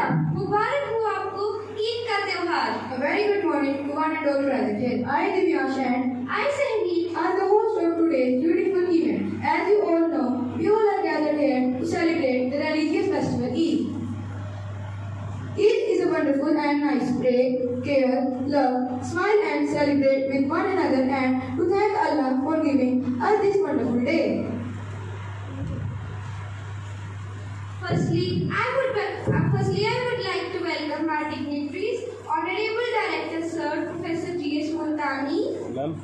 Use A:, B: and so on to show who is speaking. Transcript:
A: उसी तरह मुबारक हो आपको ईद का त्योहार
B: A very good morning to one and all present here. I, Divyash, and
A: I Sahni
B: are the host of today's beautiful event. As you all know, we all are gathered here to celebrate the religious festival Eid. Eid is a wonderful and nice pray, care, love, smile and celebrate with one another and to thank Allah for giving us this wonderful day.
A: Firstly, I would ma'am.